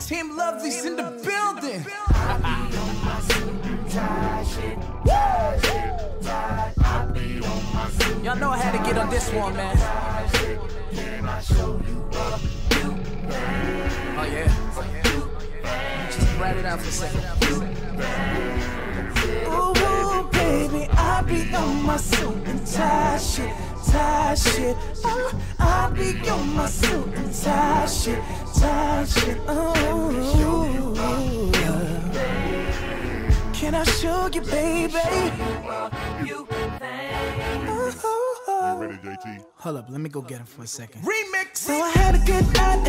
Team Lovely's in the building. Y'all know I had to get on this one, man. Oh yeah. Just write it out for a second. Ooh, baby, I be on my suit and tie shit, tie shit. Oh, I be on my suit and tie shit, tie shit. Oh, can I show you, baby? Oh, Ready, JT? Hold up, let me go get him for a second. Remix. So I had a good night